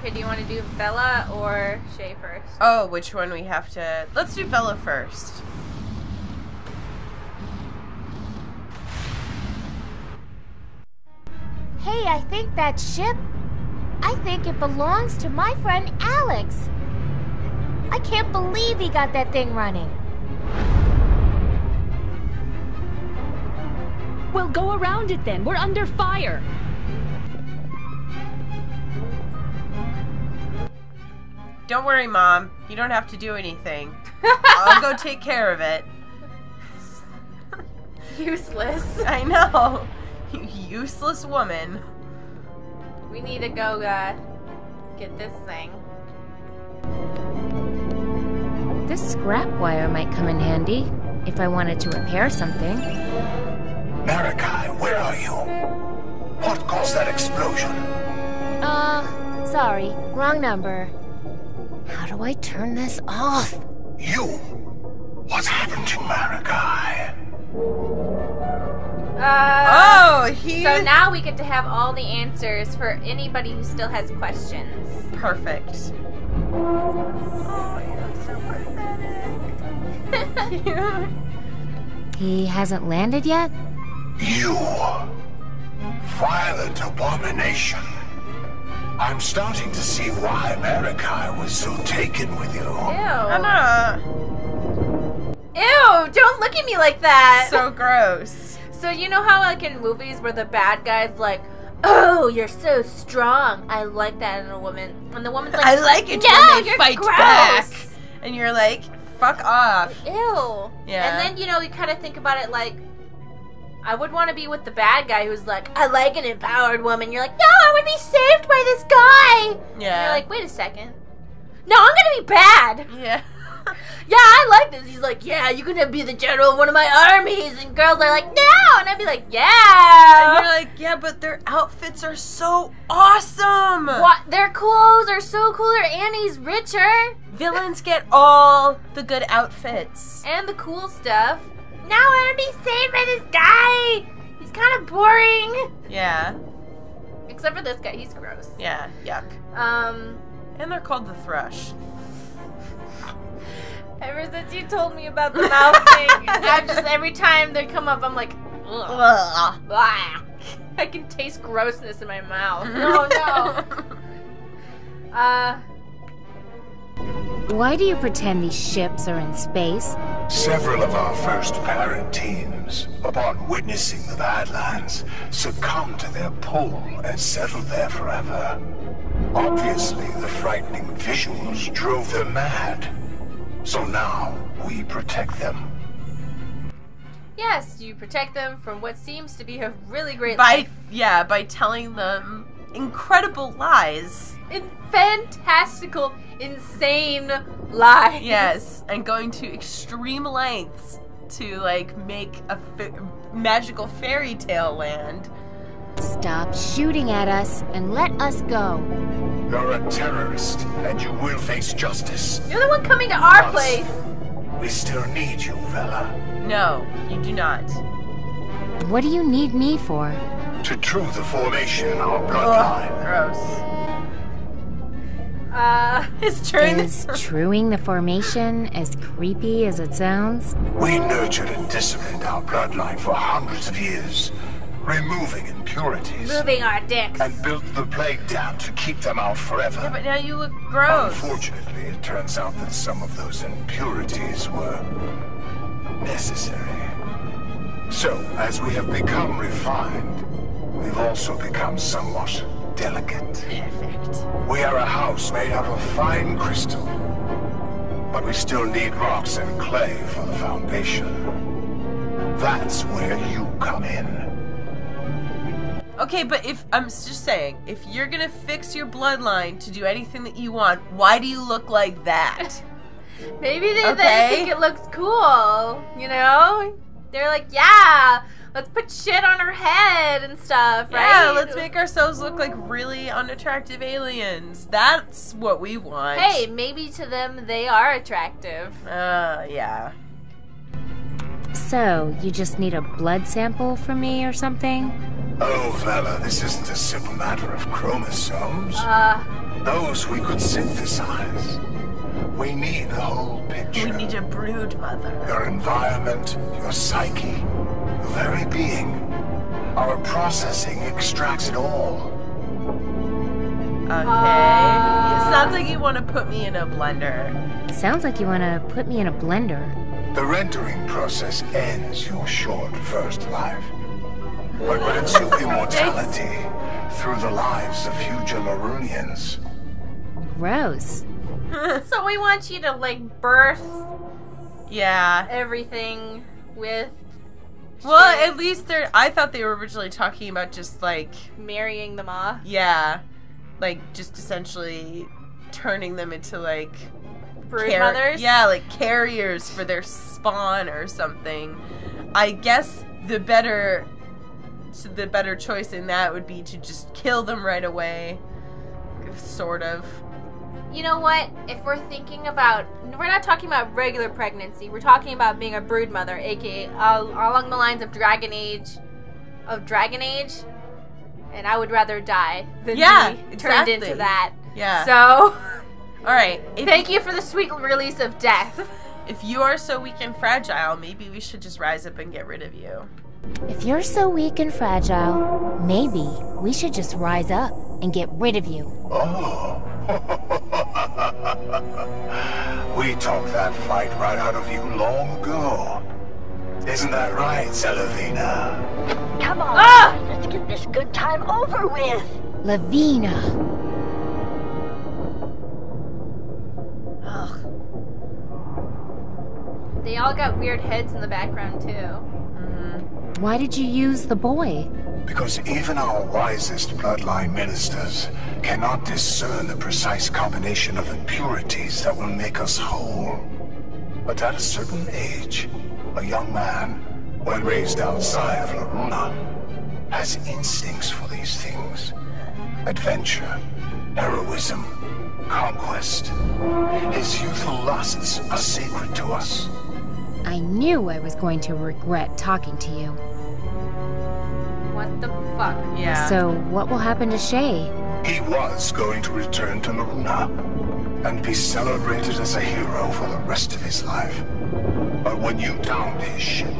Okay, do you want to do Vella or Shay first? Oh, which one we have to? Let's do Vella first. Hey, I think that ship. I think it belongs to my friend Alex. I can't believe he got that thing running. Well, go around it then. We're under fire. Don't worry, Mom. You don't have to do anything. I'll go take care of it. Useless. I know. You useless woman. We need to go uh, get this thing. This scrap wire might come in handy if I wanted to repair something. Marikai, where are you? What caused that explosion? Uh, sorry, wrong number. How do I turn this off? You? What's happened to Marikai? Uh, Oh, he. So now we get to have all the answers for anybody who still has questions. Perfect. He hasn't landed yet? You. Violent abomination. I'm starting to see why Marikai was so taken with you. Ew. Anna. Ew, don't look at me like that. So gross. So you know how like in movies where the bad guy's like, "Oh, you're so strong. I like that in a woman," and the woman's like, I like it "No, when they you're fight gross." back. And you're like, fuck off. Ew. Yeah. And then you know you kind of think about it like, I would want to be with the bad guy who's like, "I like an empowered woman." You're like, "No, I would be saved by this guy." And Yeah. you're like, "Wait a second. No, I'm gonna be bad." yeah. Yeah, I like this. He's like, yeah, you're gonna be the general of one of my armies. And girls are like, no. And I'd be like, yeah. And you're like, yeah, but their outfits are so awesome. what? Their clothes are so cooler. And he's richer. Villains get all the good outfits. And the cool stuff. Now I would be saved by this guy. He's kind of boring. Yeah. Except for this guy. He's gross. Yeah. Yuck. Um, And they're called the Thrush. ever since you told me about the mouth thing, I'm just, every time they come up, I'm like, ugh. Ugh. I can taste grossness in my mouth. No, no. Uh, Why do you pretend these ships are in space? Several of our first parent teams, upon witnessing the Badlands, succumbed to their pull and settled there forever. Obviously, the frightening visuals drove them mad. So now, we protect them. yes, you protect them from what seems to be a really great by life. yeah, by telling them incredible lies. in fantastical, insane lies. Yes, and going to extreme lengths to like make a magical fairy tale land. Stop shooting at us and let us go. You're a terrorist, and you will face justice. You're the one coming to our Us. place. We still need you, Vella. No, you do not. What do you need me for? To true the formation in our Ugh, bloodline. gross. Uh, His turn Is truing the formation as creepy as it sounds? We nurtured and disciplined our bloodline for hundreds of years, removing impurities, moving our dicks. and built the plague down to keep them out forever. Yeah, but now you look gross. Unfortunately, it turns out that some of those impurities were necessary. So, as we have become refined, we've also become somewhat delicate. Perfect. We are a house made out of fine crystal, but we still need rocks and clay for the foundation. That's where you come in. Okay, but if I'm just saying, if you're gonna fix your bloodline to do anything that you want, why do you look like that? Maybe they, Okay. they think it looks cool, you know? They're like, yeah, let's put shit on her head and stuff, right? Yeah, let's make ourselves look like really unattractive aliens. That's what we want. Hey, maybe to them they are attractive. Uh, yeah. So, you just need a blood sample from me or something? Oh, Vella, this isn't a simple matter of chromosomes. Uh, Those we could synthesize. We need the whole picture. We need a brood mother. Your environment, your psyche, your very being. Our processing extracts it all. Okay. Ah. it sounds like you want to put me in a blender. Sounds like you want to put me in a blender. The rendering process ends your short first life. But grants you immortality through the lives of future Marunians. Gross. So we want you to like birth Yeah. everything with Well, at least they're. I thought they were originally talking about just like, marrying the ma. yeah, like just essentially turning them into like Brood mothers. Yeah, like carriers for their spawn or something. I guess the better, the better choice in that would be to just kill them right away. Sort of. You know what? If we're thinking about, we're not talking about regular pregnancy. We're talking about being a brood mother, aka uh, along the lines of Dragon Age, of Dragon Age. And I would rather die than Yeah, be turned exactly. into that. Yeah. So, All right. Thank you for the sweet release of death. if you are so weak and fragile, maybe we should just rise up and get rid of you. If you're so weak and fragile, maybe we should just rise up and get rid of you. Oh. we talked that fight right out of you long ago. Isn't that right, Celavina? Come on, Ah! let's get this good time over with. Lavina. Ugh. They all got weird heads in the background too. Why did you use the boy? Because even our wisest bloodline ministers cannot discern the precise combination of impurities that will make us whole. But at a certain age, a young man, when raised outside of Loruna, has instincts for these things. Adventure, heroism, conquest. His youthful lusts are sacred to us. I knew I was going to regret talking to you. What the fuck? Yeah. So, what will happen to Shay? He was going to return to Loruna and be celebrated as a hero for the rest of his life. But when you downed his ship,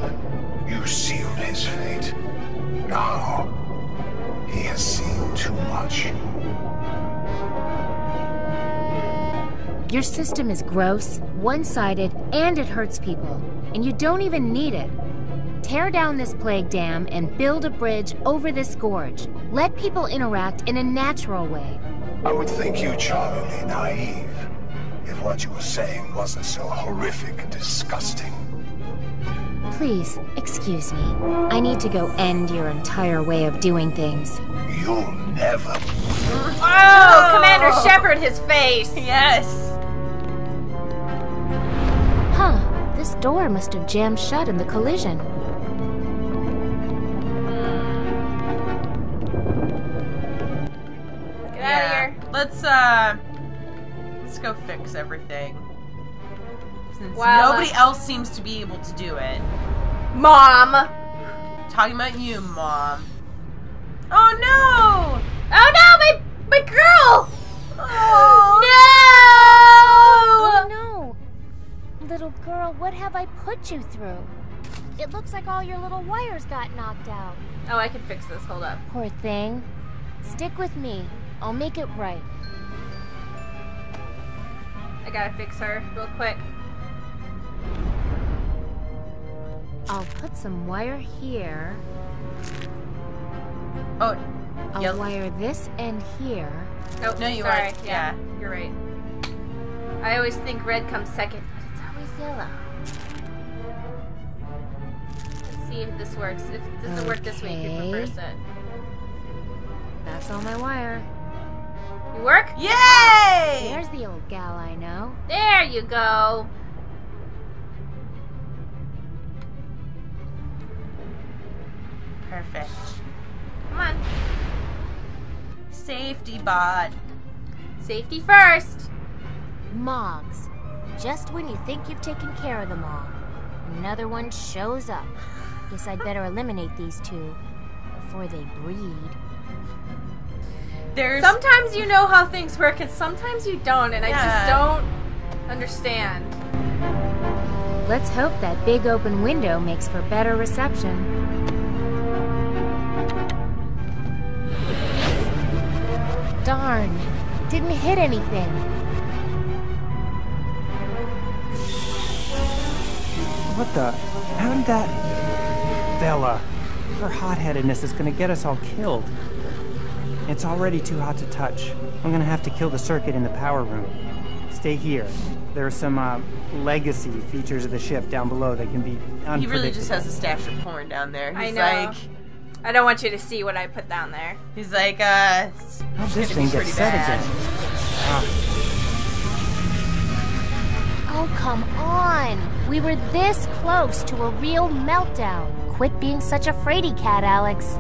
you sealed his fate. Now, he has seen too much. Your system is gross, one sided, and it hurts people. And you don't even need it. Tear down this plague dam and build a bridge over this gorge. Let people interact in a natural way. I would think you charmingly naive if what you were saying wasn't so horrific and disgusting. Please, excuse me. I need to go end your entire way of doing things. You'll never. Oh, Commander oh. Shepard, his face. yes. This door must have jammed shut in the collision. Get out of here. Let's uh let's go fix everything. Since Wow. nobody else seems to be able to do it. Mom. Talking about you, mom. Oh no! Oh no, my my girl. Oh, No. no! Little girl, what have I put you through? It looks like all your little wires got knocked out. Oh, I can fix this. Hold up. Poor thing. Stick with me. I'll make it right. I gotta fix her real quick. I'll put some wire here. Oh, I'll Yep. wire this end here. Oh, No, you sorry. are- Yeah, yeah. you're right. I always think red comes second, but it's always yellow. Let's see if this works. If it doesn't work this way, you can reverse it. That's all my wire. You work? yay! There's the old gal I know. There you go. Perfect. Come on. Safety bot. Safety first. Mogs. Just when you think you've taken care of them all, another one shows up. Guess I'd better eliminate these two before they breed. There's Sometimes you know how things work, and sometimes you don't, and I just don't understand. Let's hope that big open window makes for better reception. Darn, didn't hit anything. What the? How did that. Vella, her hot-headedness is gonna get us all killed. It's already too hot to touch. I'm gonna have to kill the circuit in the power room. Stay here. There are some uh, legacy features of the ship down below that can be he really just has a stash of porn down there. I know. like I don't want you to see what I put down there. he's like uh it's How'd this thing get set bad. again? Ah, come on! We were this close to a real meltdown. Quit being such a fraidy cat, Alex.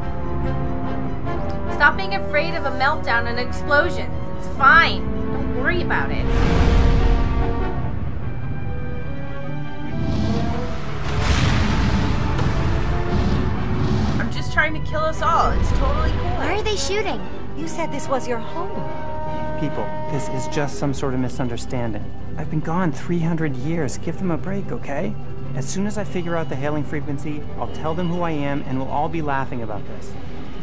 Stop being afraid of a meltdown and explosions. It's fine. Don't worry about it. I'm just trying to kill us all. It's totally cool. Why are they shooting? You said this was your home. people, this is just some sort of misunderstanding. I've been gone 300 years. Give them a break, okay? As soon as I figure out the hailing frequency, I'll tell them who I am, and we'll all be laughing about this.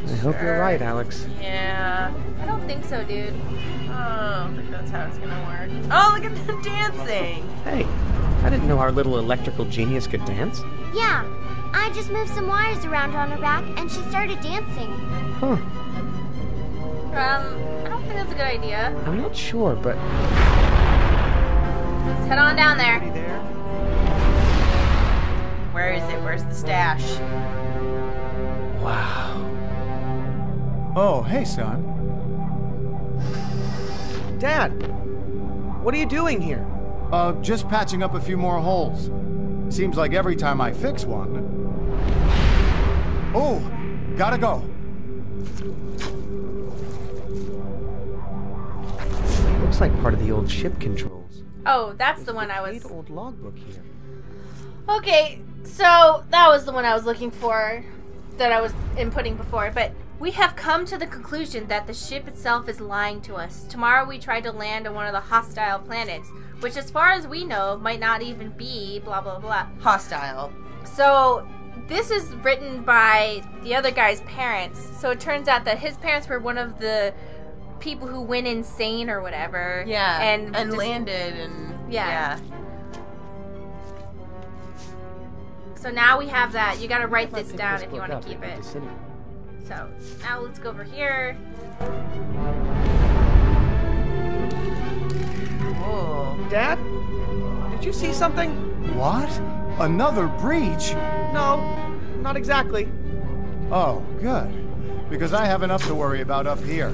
I hope you're right, Alex. Yeah. I don't think so, dude. Oh, I don't think that's how it's gonna work. Oh, look at them dancing. Hey, I didn't know our little electrical genius could dance. Yeah, I just moved some wires around on her back and she started dancing. Huh. Um, I don't think that's a good idea. I'm not sure, but Let's head on down there. There? Where is it? Where's the stash? wow. Oh, hey, son. Dad, what are you doing here? Uh, just patching up a few more holes. Seems like every time I fix one. Oh, gotta go. Looks like part of the old ship controls. Oh, that's the one I was. complete old logbook here. Okay, so that was the one I was looking for, that I was inputting before. But we have come to the conclusion that the ship itself is lying to us. Tomorrow we tried to land on one of the hostile planets, which, as far as we know, might not even be blah blah blah. Hostile. So this is written by the other guy's parents. So it turns out that his parents were one of the people who went insane or whatever. Yeah. and and just- landed and Yeah. So now we have that. You got to write this down if you want to keep it. So now let's go over here. Oh. Dad, did you see something? What? Another breach? No, not exactly. Oh, good. Because I have enough to worry about up here.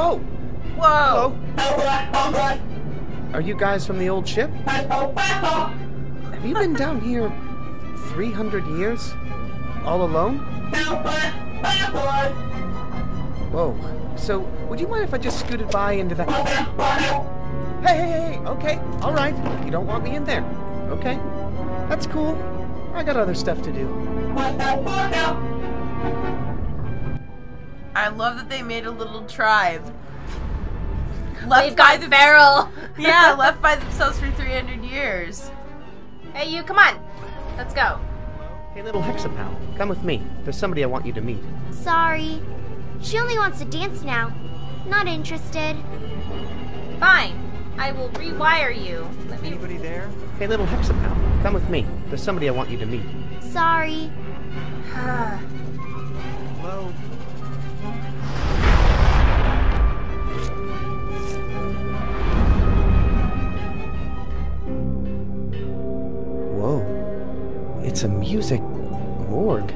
Whoa! Whoa. Hello? Are you guys from the old ship? Have you been down here 300 years? All alone? Whoa. So, would you mind if I just scooted by into the. Hey, hey, hey, okay, alright. You don't want me in there. Okay? That's cool. I got other stuff to do. I love that they made a little tribe. Left They've got by the barrel. Yeah, left by themselves for 300 years. Hey, you, come on. Let's go. Hey, little Hexipal, come with me. There's somebody I want you to meet. Sorry. She only wants to dance now. Not interested. Fine. I will rewire you. Let me. Anybody there? Hey, little Hexipal, come with me. There's somebody I want you to meet. Sorry. Hello? It's a music morgue.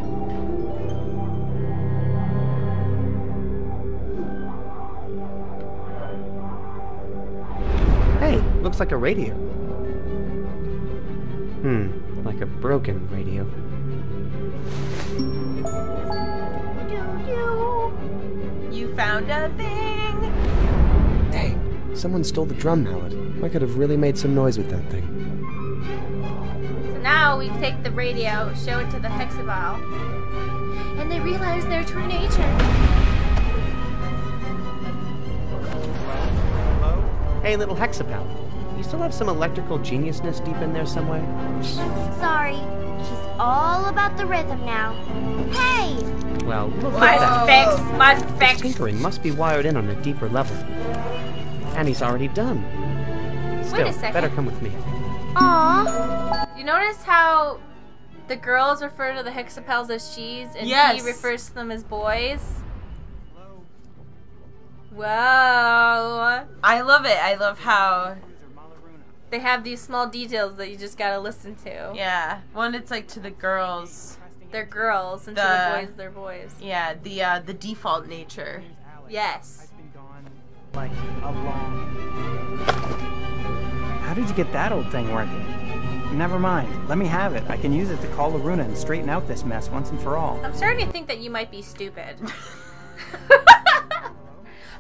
Hey, looks like a radio. Hmm, like a broken radio. You found a thing. Dang, someone stole the drum mallet. I could have really made some noise with that thing. So now now we take the radio, show it to the Hexipal, and they realize their true nature. Hey, little Hexipal. You still have some electrical geniusness deep in there somewhere? Sorry. She's all about the rhythm now. Hey! Well, look Must at that. fix, must This fix. tinkering must be wired in on a deeper level. And he's already done. Still, a second. better come with me. Aww. You notice how the girls refer to the Hexipals as she's, and Yes. he refers to them as boys? Whoa. I love it. I love how They have these small details that you just gotta listen to. yeah. One, it's like to the girls. They're girls, and to The- the boys, they're boys. Yeah, the uh, the default nature. Yes. Been gone like a long. How did you get that old thing working? Never mind. Let me have it. I can use it to call Luna and straighten out this mess once and for all. I'm starting to think that you might be stupid.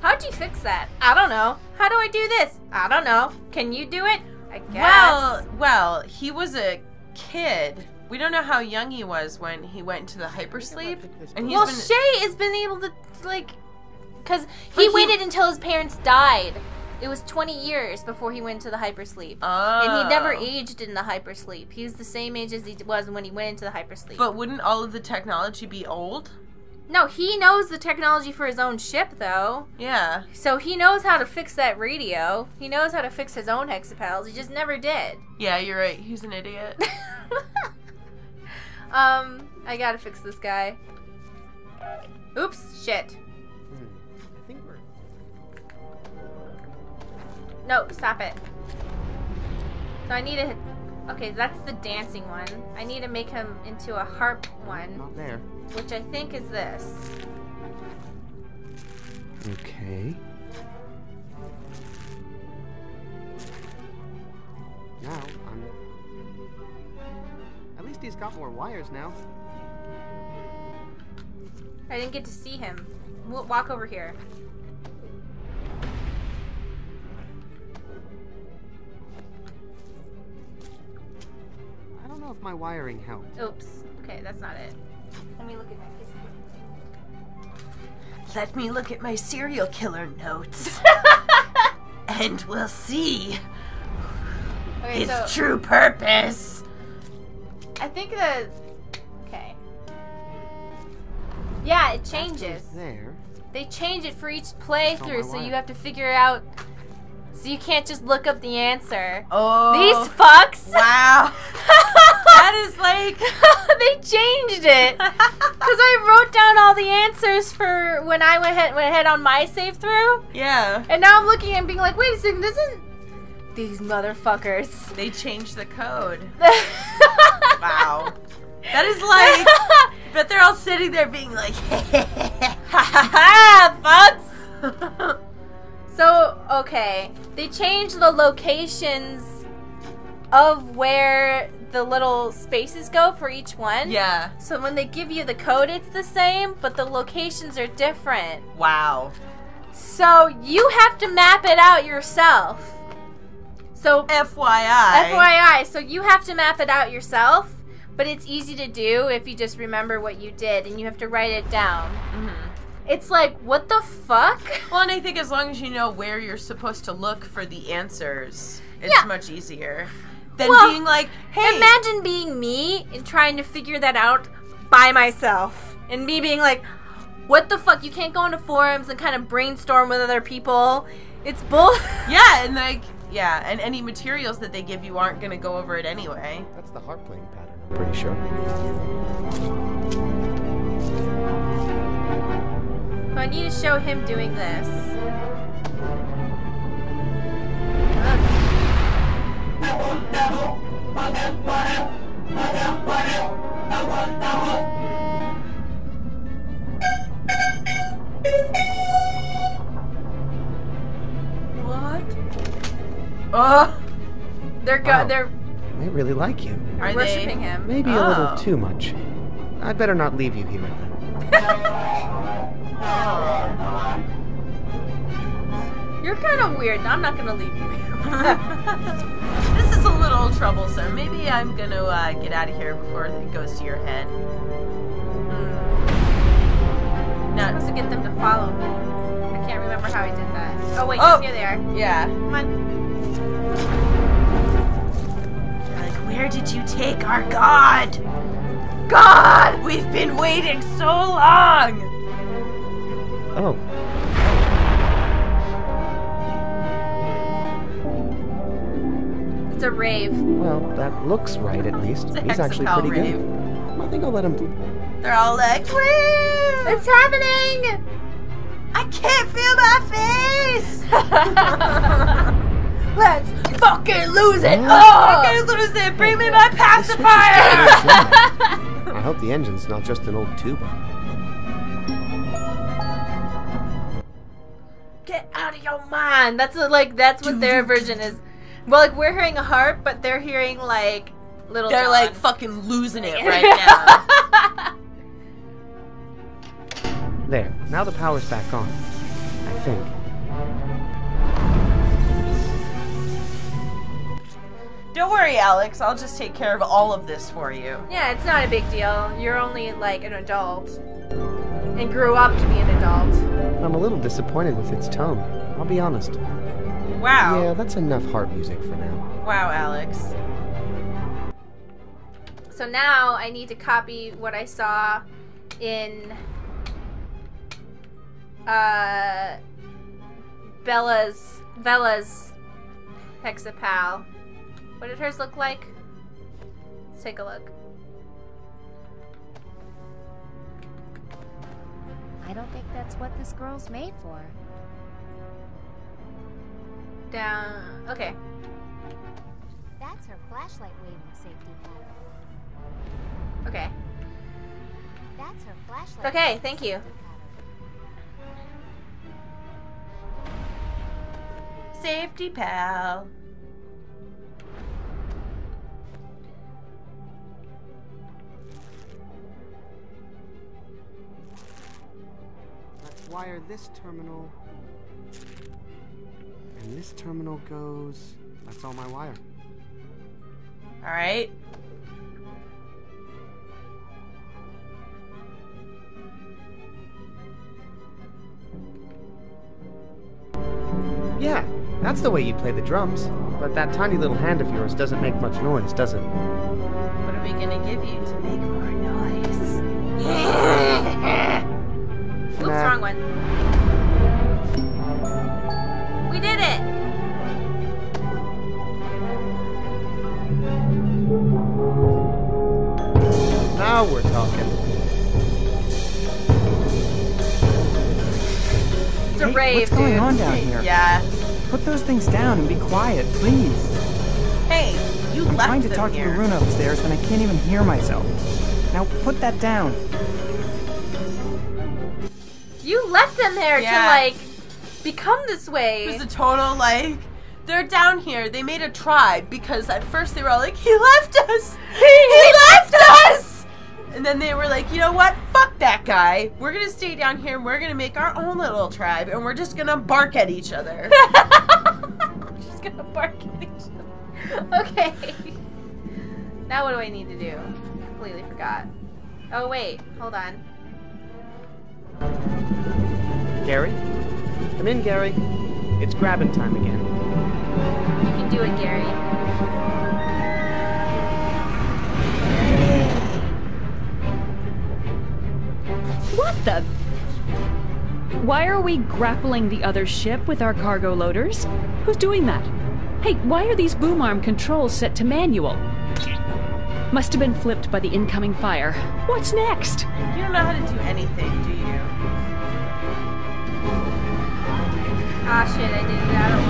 How'd you fix that? I don't know. How do I do this? I don't know. Can you do it? I guess. Well, well, he was a kid. We don't know how young he was when he went into the hypersleep, and he's well, been. Shay has been able to like, cause he he- waited until his parents died. It was 20 years before he went into the hypersleep. oh. And he never aged in the hypersleep. He was the same age as he was when he went into the hypersleep. But wouldn't all of the technology be old? no, he knows the technology for his own ship, though. Yeah. So he knows how to fix that radio. He knows how to fix his own hexipals. He just never did. Yeah, you're right. He's an idiot. um, I gotta fix this guy. Oops, shit. No, stop it. So I need to. Okay, that's the dancing one. I need to make him into a harp one, Not there. which I think is this. Okay. Now, I'm. At least he's got more wires now. I didn't get to see him. Wa- Walk over here. Don't know if my wiring helped. Oops. Okay, that's not it. Let me look at that. Let me look at my serial killer notes, and we'll see Okay, his so true purpose. I think the. Okay. Yeah, it changes. There. They change it for each playthrough, so you have to figure out. So you can't just look up the answer. Oh, These fucks! wow! that is like they changed it because I wrote down all the answers for when I went ahead, went ahead on my save through, yeah. and now I'm looking and being like, wait a second, doesn't these motherfuckers? They changed the code. Wow. That is like, but they're all sitting there being like, ha fucks. So okay, they changed the locations of where the little spaces go for each one. yeah. So when they give you the code, it's the same, but the locations are different. Wow. So you have to map it out yourself. So FYI. FYI, so you have to map it out yourself, but it's easy to do if you just remember what you did and you have to write it down. Mhm. It's like, what the fuck? Well, and I think as long as you know where you're supposed to look for the answers, it's Yeah. much easier than Well, being like, hey, Imagine being me and trying to figure that out by myself. And me being like, what the fuck? You can't go into forums and kind of brainstorm with other people. It's bull. yeah, and like, yeah, and any materials that they give you aren't gonna go over it anyway. That's the harp playing pattern, I'm pretty sure. So I need to show him doing this. Oh, They're go- Wow. they're They really like you. are they? worshiping him. Maybe a little Oh. too much. I'd better not leave you here with them. You're kind of weird. I'm not gonna leave you. This is a little troublesome. Maybe I'm gonna uh, get out of here before it goes to your head. Hmm. I'm supposed to get them to follow me. I can't remember how I did that. Oh wait, Oh. here they are. yeah. Come on. Like, where did you take our god? God! We've been waiting so long! Oh, a rave. well, that looks right at least. It's He's actually pretty rave. good. I think I'll let him. They're all like, woo! It's happening! I can't feel my face! Let's fucking lose it! Oh. Oh, fucking lose it! Bring me oh, my pacifier! I hope the engine's not just an old tuba. Get out of your mind. That's what, like that's what their version is. Well, like we're hearing a harp, but they're hearing like little. They're John. like fucking losing it right now. There, now the power's back on. I think. Don't worry, Alex. I'll just take care of all of this for you. yeah, it's not a big deal. You're only like an adult, and grew up to be an adult. I'm a little disappointed with its tone. I'll be honest. Wow. Yeah, that's enough harp music for now. Wow, Alex. So now I need to copy what I saw in uh Vella's Vella's hexipal. What did hers look like? Let's take a look. I don't think that's what this girl's made for. Down. Okay. That's her flashlight waving safety pattern. Okay. That's her flashlight. Okay. Thank you. pattern. Safety pal. Let's wire this terminal. And this terminal goes. That's all my wire. Alright. Yeah, that's the way you play the drums. But that tiny little hand of yours doesn't make much noise, does it? What are we gonna give you to make more noise? Oops, Nah. wrong one. Now we're talking. It's a Hey, rave, what's going dude. on down here? Yeah. Put those things down and be quiet, please. Hey, you left them. I'm left trying to talk here. to Aruna upstairs and I can't even hear myself. Now put that down. You left them there Yeah. to like become this way. It was a total like they're down here. They made a tribe because at first they were all like, "He left us. He, left us." And then they were like, "You know what? Fuck that guy. We're gonna stay down here and we're gonna make our own little tribe and we're just gonna bark at each other." She's gonna bark at each other. Okay. Now what do I need to do? Completely forgot. Oh wait, hold on. Gary? Come in, Gary. It's grabbing time again. You can do it, Gary. What the? Why are we grappling the other ship with our cargo loaders? Who's doing that? Hey, why are these boom arm controls set to manual? Must have been flipped by the incoming fire. What's next? you don't know how to do anything, do you? Ah shit, I did it out of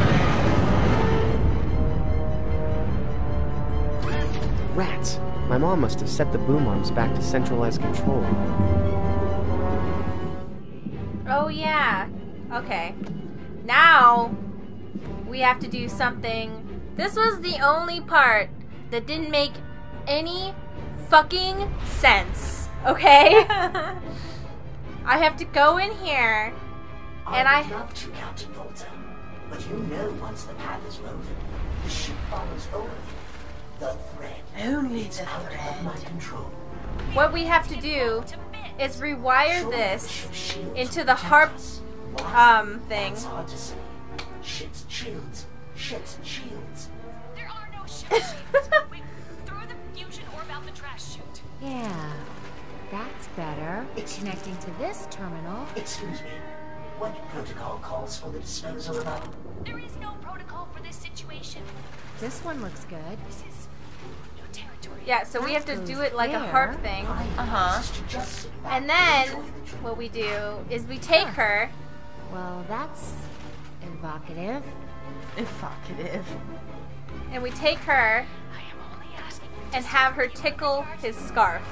order. Rats. My mom must have set the boom arms back to centralized control. Oh yeah. Okay. Now we have to do something. This was the only part that didn't make any fucking sense. Okay? I have to go in here and I would love to, Captain Volta. But you know once the path is woven, the ship follows over you. Only the thread. What we have to do is rewire this into the harp um thing. Ships, shields. Ships, shields. There are no shields. we threw the fusion orb out the trash chute. Yeah, that's better. It's connecting to this terminal. Excuse me. What protocol calls for the disposal of our... There is no protocol for this situation. This one looks good. This is new territory. Yeah, so we have to do it like a harp thing. Uh huh. And then what we do is we take her Well, that's evocative. Evocative. and we take her I am only asking. and have her tickle his scarf.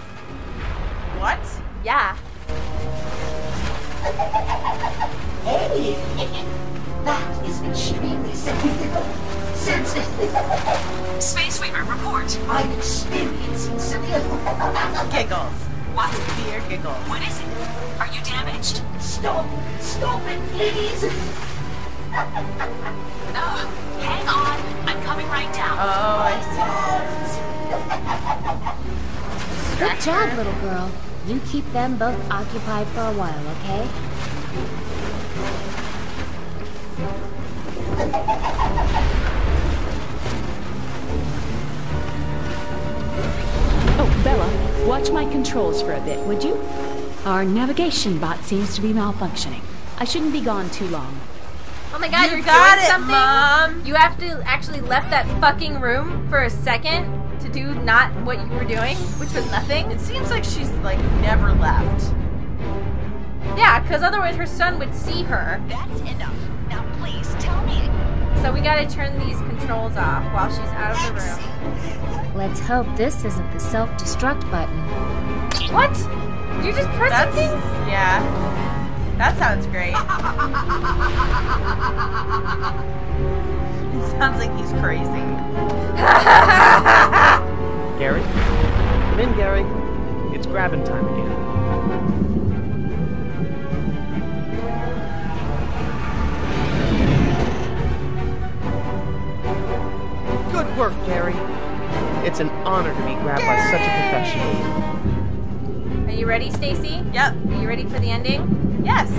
What? Yeah. Hey! That is extremely sensitive. Sensitive. Space Weaver, report. I'm experiencing severe... Giggles. What? Severe giggles. What is it? Are you damaged? Stop! Stop it, please! Oh, hang on. I'm coming right down. Oh, I see. Good job, little girl. You keep them both occupied for a while, okay? Oh, Vella, watch my controls for a bit, would you? Our navigation bot seems to be malfunctioning. I shouldn't be gone too long. Oh my god, You are got doing it, something? Mom. You have to actually left that fucking room for a second to do not what you were doing, which was nothing. It seems like she's like never left. Yeah, because otherwise her son would see her. That's enough. Now, please tell me. So we gotta turn these controls off while she's out of the room. Let's hope this isn't the self-destruct button. What? You're just pressing That's things? yeah. That sounds great. it sounds like he's crazy. Gary? Come in, Gary. It's grabbing time again. Good work, Gary. It's an honor to be grabbed by such a professional. Are you ready, Stacy? Yep. Are you ready for the ending? Yes.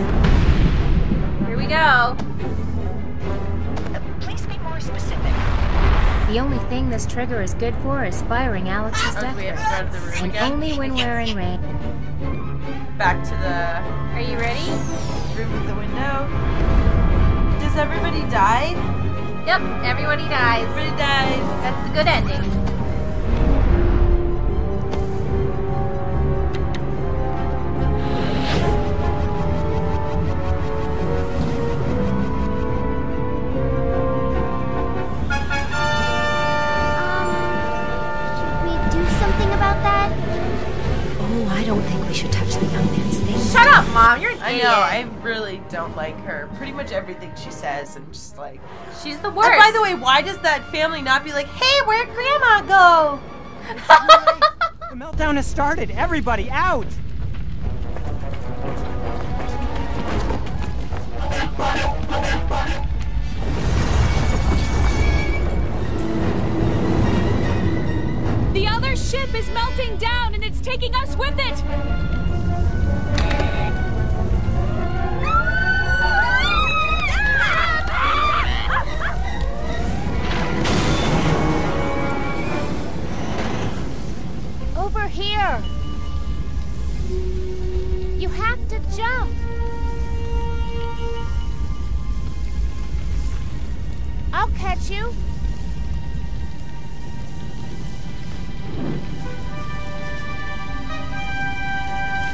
Here we go. Please be more specific. The only thing this trigger is good for is firing Alex's death we have to ray. go to the room And only when we're in range. Back to the Are you ready? room with the window. Does everybody die? Yep, everybody dies. Everybody dies. That's the good ending. Don't like her. Pretty much everything she says, I'm just like. She's the worst. And by the way, why does that family not be like, "Hey, where'd Grandma go?" The meltdown has started. Everybody out! The other ship is melting down and it's taking us with it! Here. You have to jump. I'll catch you.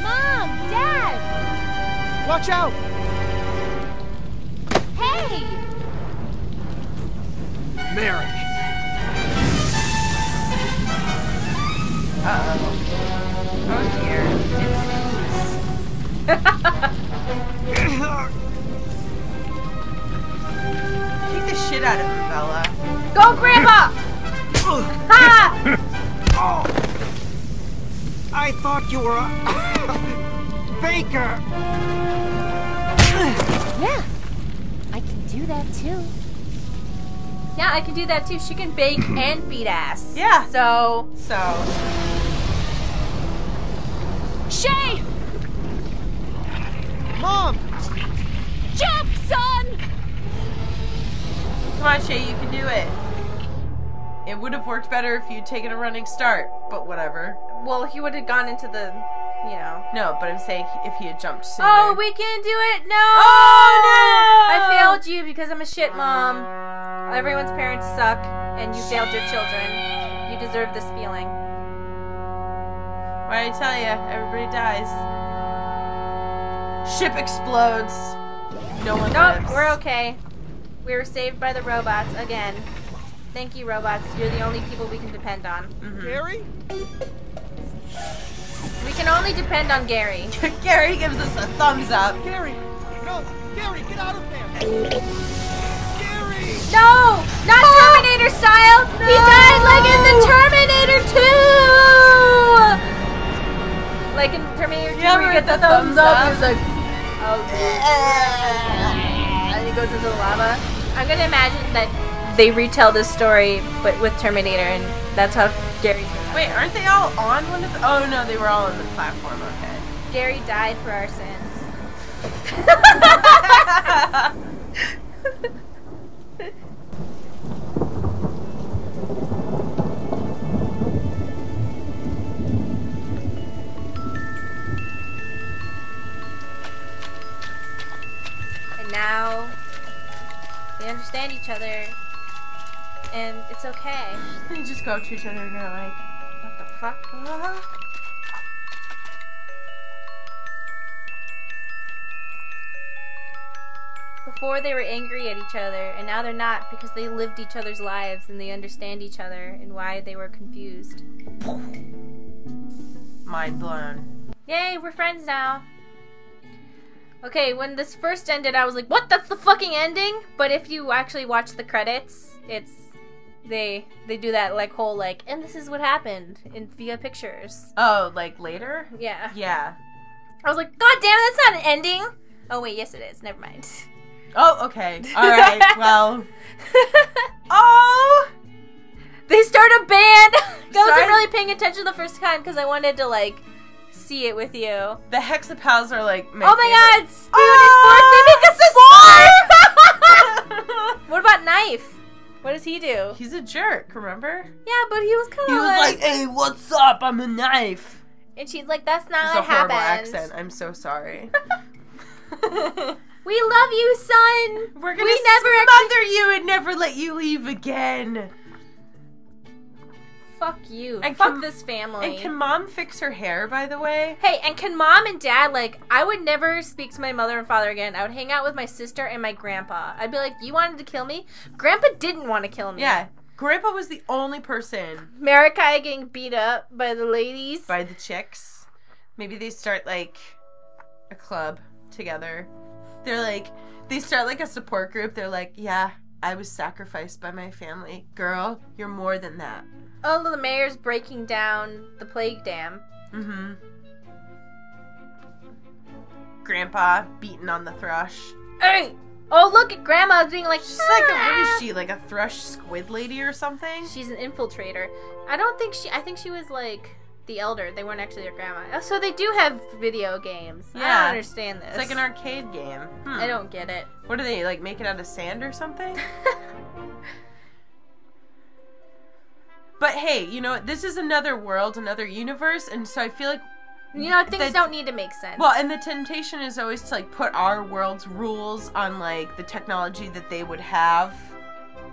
Mom, Dad. Watch out! Go, Grandpa! ha! Oh. I thought you were a baker. Yeah, I can do that too. Yeah, I can do that too. She can bake and beat ass. Yeah. So So, Shay! Mom! Jump, son! come on, Shay, you can do it. It would have worked better if you'd taken a running start, but whatever. well, he would have gone into the, you know. No, but I'm saying if he had jumped sooner. Oh, we can do it! No! Oh, no! I failed you because I'm a shit mom. Everyone's parents suck, and you failed your children. You deserve this feeling. Why I tell you, everybody dies. Ship explodes. No one Nope, lives. we're okay. We were saved by the robots again. Thank you, robots. You're the only people we can depend on. Mhm. Gary? We can only depend on Gary. Gary gives us a thumbs up. Gary! No! Gary, get out of there! Gary! No! Not Terminator style! He died like in the Terminator 2! Like in Terminator 2 Yeah, where you get the, thumbs, thumbs up. up. He's like, oh, and he goes into the lava. I'm gonna imagine that they retell this story, but with Terminator, and that's how Gary Wait, aren't they all on one of the? Oh no, they were all on the platform. Okay. Gary died for our sins. and now they understand each other, and it's okay. They just go up to each other and they're like, What the fuck? Before they were angry at each other, and now they're not because they lived each other's lives and they understand each other and why they were confused. mind blown. Yay, we're friends now. Okay, when this first ended, I was like, "What? That's the fucking ending!" But if you actually watch the credits, it's they they do that like whole like, and this is what happened in via pictures. Oh, like later? Yeah. Yeah. I was like, God damn it, that's not an ending. Oh wait, yes it is. Never mind. Oh, okay. All right. well. Oh. They start a band. I wasn't really paying attention the first time because I wanted to like see it with you. The Hexipals are like. My oh my favorite. God, Spoon Oh. They make us oh! a sport. what about Knife? What does he do? He's a jerk. Remember? Yeah, but he was kind of. He was like, "Hey, what's up? I'm a knife." and she's like, "That's not It's a what horrible happened." accent. I'm so sorry. We love you, son. We're gonna we never smother you and never let you leave again. Fuck you. And Fuck can- this family. And can mom fix her hair, by the way? Hey, and can mom and dad like I would never speak to my mother and father again. I would hang out with my sister and my grandpa. I'd be like, "You wanted to kill me?" Grandpa didn't want to kill me. Yeah. Grandpa was the only person Marikai getting beat up by the ladies. by the chicks. Maybe they start like a club together. They're like, they start like a support group. They're like, yeah, I was sacrificed by my family. Girl, you're more than that. Oh, the mayor's breaking down the plague dam. Mm hmm. Grandpa beating on the thrush. Hey! Oh, look at grandma being like, She's like, a, what is she, like a thrush squid lady or something? She's an infiltrator. I don't think she. I think she was like the elder. They weren't actually their grandma. Oh, so they do have video games. I don't understand this. It's like an arcade game. Hmm. I don't get it. What do they like? Make it out of sand or something? but hey, you know what? This is another world, another universe, and so I feel like You know, things don't need to make sense. well, and the temptation is always to like put our world's rules on like the technology that they would have.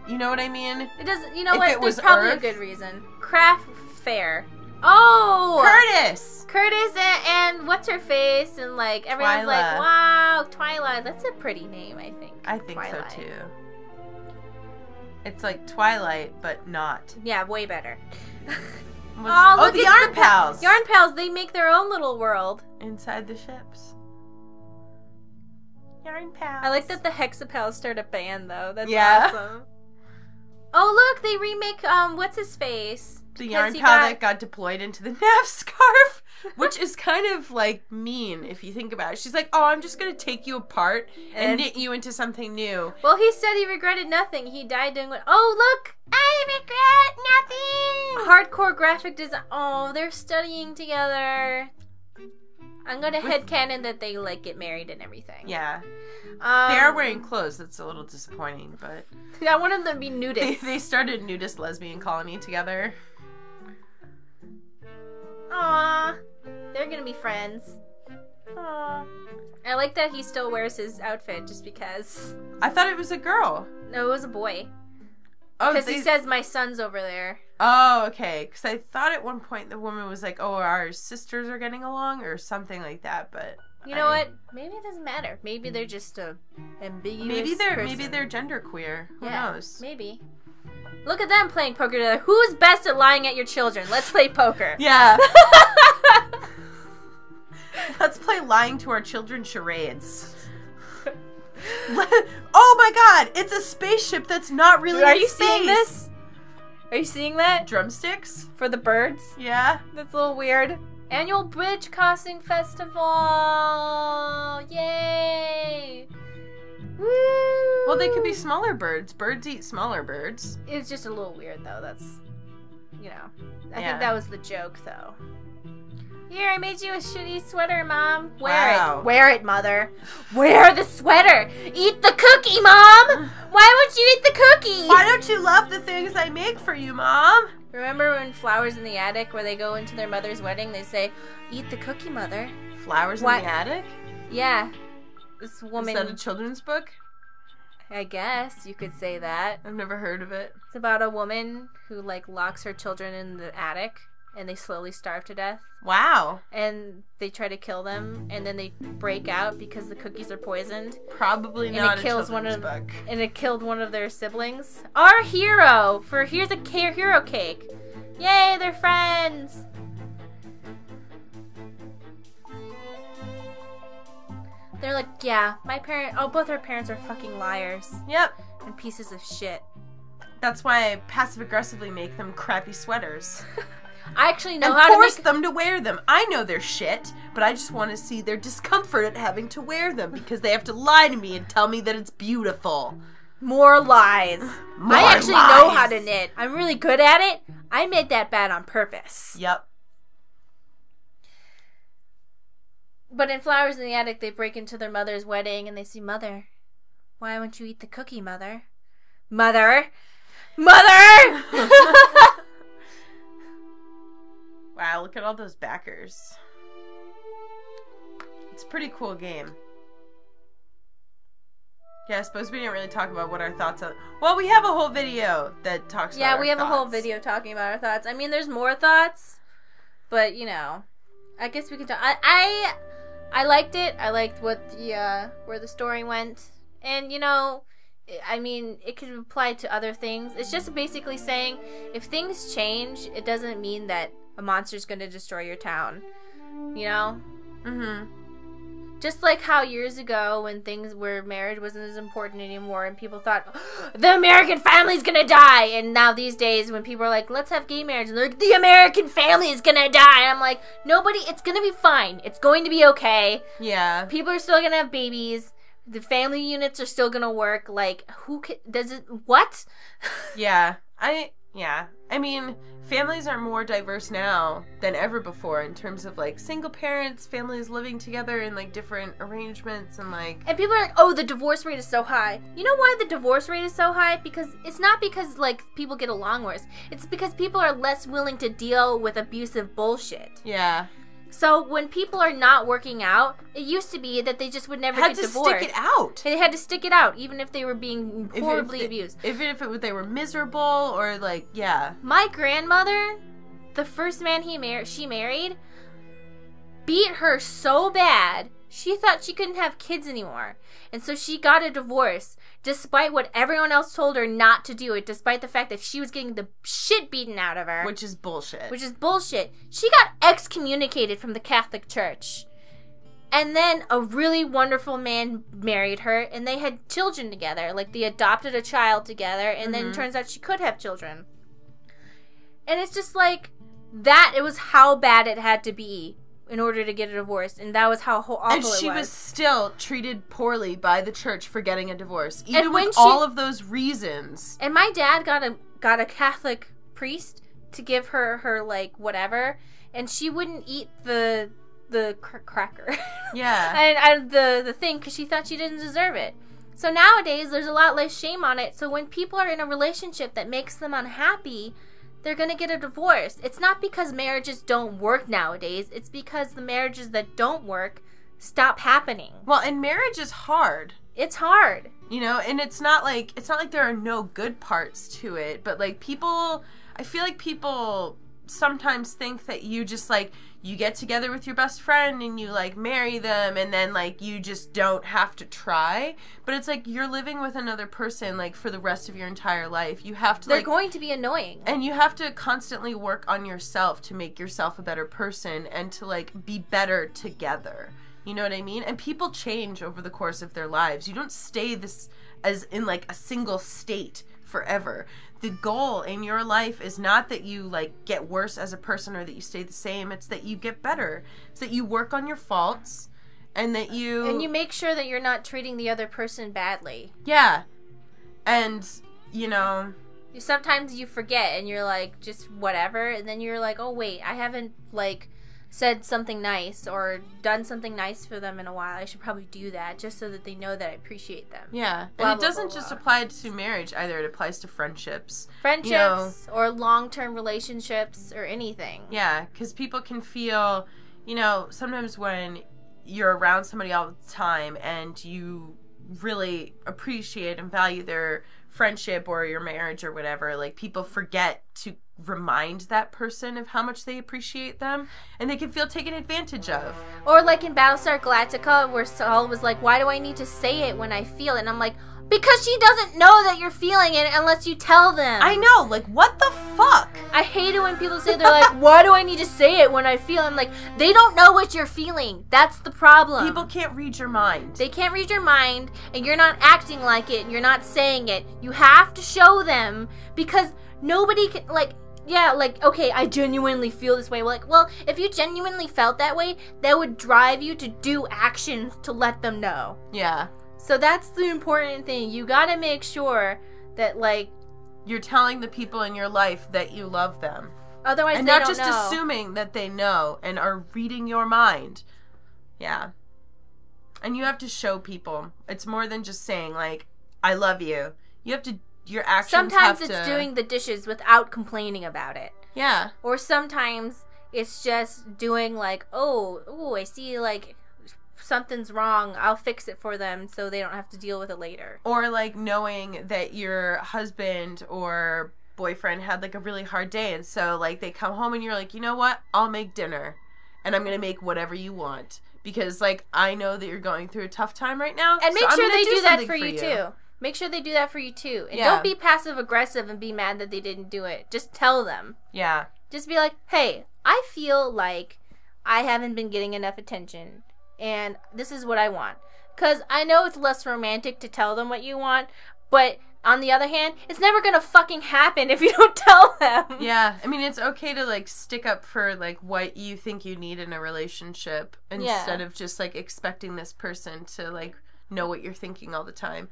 You know what I mean? it doesn't. You know if what? it was There's probably Earth- a good reason. Craft fair. Oh, Curtis. Curtis and, and what's her face and like everyone's like, wow, Twilight. That's a pretty name, I think. I think Twilight. so too. It's like Twilight, but not. Yeah, way better. Oh, oh, look, the Yarn pa- Pals. Yarn pals. They make their own little world. Inside the ships. Yarn Pals. I like that the Hexipals start a band though. That's Yeah. awesome. Oh look, they remake um what's his face? The yarn pal got- that got deployed into the nav scarf, which is kind of like mean if you think about it. She's like, "Oh, I'm just gonna take you apart and, And- knit you into something new." Well, he said he regretted nothing. He died doing what? Oh, look! I regret nothing! Hardcore graphic design. Oh, they're studying together. I'm gonna headcanon that they, like, get married and everything. Yeah, Um, they are wearing clothes. That's a little disappointing, but I want them to be they, they started nudist lesbian colony together. Aw. They're gonna be friends. Aw. I like that he still wears his outfit just because. I thought it was a girl. No, it was a boy. Oh, Because he says, my son's over there. Oh, okay. Because I thought at one point the woman was like, "Oh, our sisters are getting along" or something like that. But You know I- what? Maybe it doesn't matter. Maybe they're just a ambiguous. Maybe they're person. maybe they're genderqueer. Who Yeah, knows? Maybe. Look at them playing poker together. Who's best at lying at your children? Let's play poker. Yeah. Let's play lying to our children charades. oh my god, it's a spaceship that's not really Are you space. seeing this? Are you seeing that? Drumsticks? For the birds? Yeah. That's a little weird. Annual Bridge Crossing Festival! Yay! Woo! Well, they could be smaller birds. Birds eat smaller birds. It's just a little weird though. That's, you know, I Yeah. think that was the joke though. Here, I made you a shitty sweater, Mom. Wear Wow. it. Wear it, Mother. Wear the sweater. Eat the cookie, Mom. Why won't you eat the cookie? Why don't you love the things I make for you, Mom? Remember when Flowers in the Attic, where they go into their mother's wedding, they say, "Eat the cookie, Mother." Flowers Why- in the attic? Yeah, this woman. Is that a children's book? I guess you could say that. I've never heard of it. It's about a woman who like locks her children in the attic, and they slowly starve to death. Wow. and they try to kill them and then they break out because the cookies are poisoned Probably and not it kills a one children's of book. and it killed one of their siblings our hero for here's a hero cake yay they're friends they're like yeah my parent oh both our parents are fucking liars Yep. and pieces of shit That's why I passive aggressively make them crappy sweaters. i actually know and how to force make them to wear them. I know they're shit, but I just want to see their discomfort at having to wear them because they have to lie to me and tell me that it's beautiful. more lies More i actually know how to knit i'm really good at it i made that bad on purpose Yep. But in Flowers in the Attic, they break into their mother's wedding and they see Mother. Why won't you eat the cookie, Mother? Mother! Mother! Wow, look at all those backers. It's a pretty cool game. Yeah, I suppose we didn't really talk about what our thoughts are. Well, we have a whole video that talks about yeah, we have a whole video talking about our thoughts. I mean, there's more thoughts, but you know, I guess we can talk. I, I, I liked it. I liked what the uh, where the story went, and you know, I mean, it could apply to other things. It's just basically saying if things change, it doesn't mean that a monster's going to destroy your town. You know, Mm-hmm. Just like how years ago when things where marriage wasn't as important anymore and people thought the American family's gonna die. And now these days when people are like let's have gay marriage and they're like the American family is gonna die. And I'm like nobody it's gonna be fine. It's going to be okay. Yeah. people are still gonna have babies. The family units are still gonna work. Like who ca- does it what? Yeah. I yeah. I mean, families are more diverse now than ever before in terms of like single parents, families living together in like different arrangements and like And people are like, oh, the divorce rate is so high. You know why the divorce rate is so high? Because it's not because, like, people get along worse. It's because people are less willing to deal with abusive bullshit. yeah. So when people are not working out, it used to be that they just would never Had get to divorced. stick it out. They had to stick it out, even if they were being If- if horribly abused. Even if it, they were miserable or like yeah. My grandmother, the first man he mar- she married, beat her so bad she thought she couldn't have kids anymore, and so she got a divorce, despite what everyone else told her not to do it. Despite the fact that she was getting the shit beaten out of her, Which is bullshit. which is bullshit. She got excommunicated from the Catholic Church. And then a really wonderful man married her, and they had children together. Like they adopted a child together, and then it Mhm. turns out she could have children. And it's just like that. It was how bad it had to be in order to get a divorce, and that was how ho- awful and she was. was. still treated poorly by the church for getting a divorce, even when with she- all of those reasons. And my dad got a got a Catholic priest to give her her like whatever, and she wouldn't eat the the cr- cracker. Yeah. and, and the the thing because she thought she didn't deserve it. So nowadays, there's a lot less shame on it. So when people are in a relationship that makes them unhappy, they're gonna get a divorce. It's not because marriages don't work nowadays. It's because the marriages that don't work stop happening. Well, and marriage is hard. It's hard. you know and it's not like it's not like there are no good parts to it but like people i feel like people sometimes think that you just like you get together with your best friend and you like marry them and then like you just don't have to try but it's like you're living with another person like for the rest of your entire life you have to They're like going to be annoying. and you have to constantly work on yourself to make yourself a better person and to like be better together. You know what I mean? And people change over the course of their lives. You don't stay this as in like a single state forever. The goal in your life is not that you like get worse as a person or that you stay the same. It's that you get better. It's that you work on your faults and that you And you make sure that you're not treating the other person badly. Yeah. And you know, Sometimes you forget and you're like, just whatever. And then you're like, oh, wait, I haven't, like, said something nice or done something nice for them in a while. I should probably do that just so that they know that I appreciate them. Yeah, Blah, and it blah, doesn't blah, just apply to marriage either. It applies to friendships. Friendships You know, or long term relationships or anything. yeah, because people can feel, you know, sometimes when you're around somebody all the time and you really appreciate and value their friendship or your marriage or whatever, like people forget to remind that person of how much they appreciate them and they can feel taken advantage of. Or like in Battlestar Galactica, where Saul was like, "Why do I need to say it when I feel it?" And I'm like, "Because she doesn't know that you're feeling it unless you tell them." I know, like what the fuck? I hate it when people say they're like, "Why do I need to say it when I feel?" I'm like, they don't know what you're feeling. That's the problem. People can't read your mind. They can't read your mind, and you're not acting like it, and you're not saying it. You have to show them because nobody can, like, yeah, like, okay, I genuinely feel this way. Like, well, if you genuinely felt that way, that would drive you to do actions to let them know. Yeah. So that's the important thing. You gotta make sure that, like, You're telling the people in your life that you love them. otherwise and not just know. assuming that they know and are reading your mind. Yeah. And you have to show people. It's more than just saying like I love you. You have to your actions Sometimes it's to- doing the dishes without complaining about it. Yeah. Or sometimes it's just doing like, oh, oh, I see like something's wrong. I'll fix it for them so they don't have to deal with it later. Or like knowing that your husband or boyfriend had like a really hard day and so like they come home and you're like, "You know what? I'll make dinner and I'm going to make whatever you want." Because like I know that you're going through a tough time right now. And so make I'm sure they do, that something for you, too. Make sure they do that for you too. And Yeah. don't be passive aggressive and be mad that they didn't do it. Just tell them. Yeah. Just be like, hey, I feel like I haven't been getting enough attention, and this is what I want. Because I know it's less romantic to tell them what you want, but on the other hand, it's never gonna fucking happen if you don't tell them. Yeah, I mean it's okay to like stick up for like what you think you need in a relationship instead of just like expecting this person to like know what you're thinking all the time.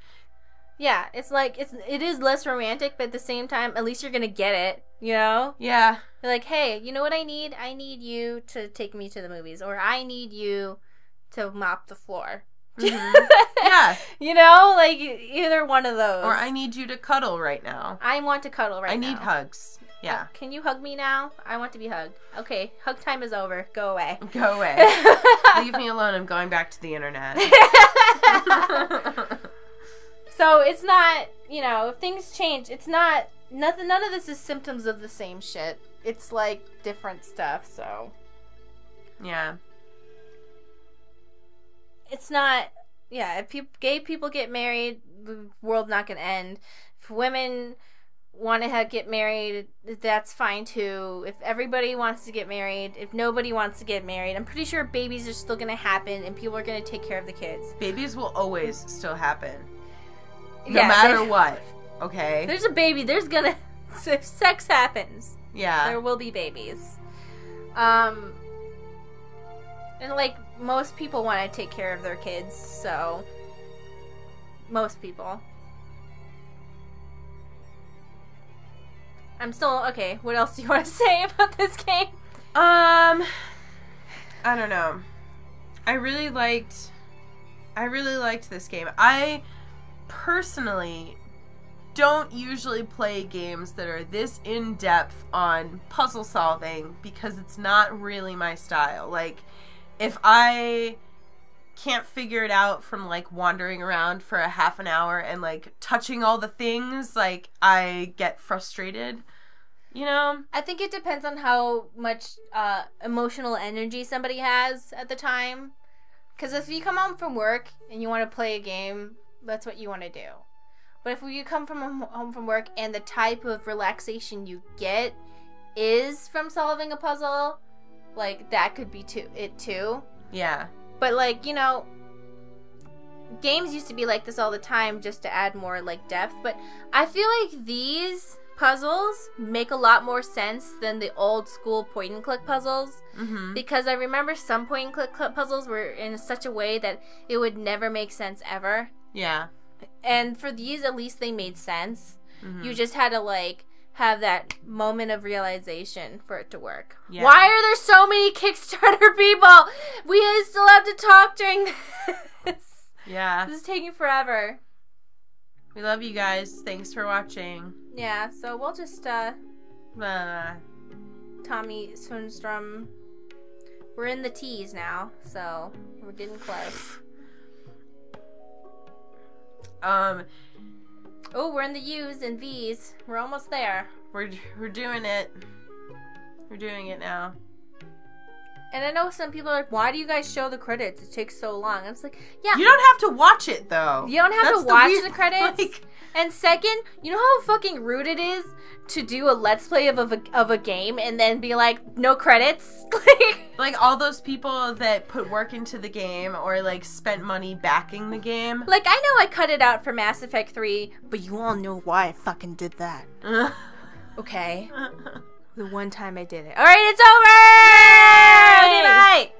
Yeah, it's like it's it is less romantic, but at the same time, at least you're gonna get it. You know? Yeah. You're like, hey, you know what I need? I need you to take me to the movies, or I need you to mop the floor. Mm-hmm. yeah. You know, like either one of those. Or I need you to cuddle right now. I want to cuddle right I now. I need hugs. Yeah. Can you hug me now? I want to be hugged. Okay, hug time is over. Go away. Go away. Leave me alone. I'm going back to the internet. So it's not, you know, if things change, it's not nothing. None of this is symptoms of the same shit. It's like different stuff. So yeah. It's not. Yeah, if peop gay people get married, the world's not gonna end. If women want to get married, that's fine too. If everybody wants to get married, if nobody wants to get married, I'm pretty sure babies are still gonna happen and people are gonna take care of the kids. Babies will always still happen. No Yeah, matter they- what. Okay? There's a baby. There's gonna if sex happens. Yeah. There will be babies. Um and like most people want to take care of their kids, so most people. I'm still okay. What else do you want to say about this game? Um, I don't know. I really liked. I really liked this game. I personally don't usually play games that are this in depth on puzzle solving because it's not really my style. Like, if I can't figure it out from like wandering around for a half an hour and like touching all the things, like I get frustrated. You know? I think it depends on how much uh, emotional energy somebody has at the time. Because if you come home from work and you want to play a game, that's what you want to do. But if you come from home from work and the type of relaxation you get is from solving a puzzle, like that could be too it too. Yeah. But like, you know, games used to be like this all the time just to add more like depth, but I feel like these puzzles make a lot more sense than the old school point and click puzzles Mm-hmm. because I remember some point and click puzzles were in such a way that it would never make sense ever. Yeah. And for these at least they made sense. Mhm. You just had to like have that moment of realization for it to work. Yeah. Why are there so many Kickstarter people? We still have to talk during this. Yeah. This is taking forever. We love you guys. Thanks for watching. Yeah, so we'll just uh Uh, Tommy Sundstrom we're in the T's now, so we're getting close. um, Oh, we're in the U's and V's. We're almost there. we're we're doing it. We're doing it now. And I know some people are like, why do you guys show the credits? It takes so long. I was like, yeah. You don't have to watch it though. You don't have That's to the watch weird- the credits. like- and second, you know how fucking rude it is to do a let's play of a, of a game and then be like, no credits? like, like all those people that put work into the game or like spent money backing the game. like, I know I cut it out for Mass Effect 3, but you all know why I fucking did that. Okay? the one time I did it. Alright, it's over! Bye!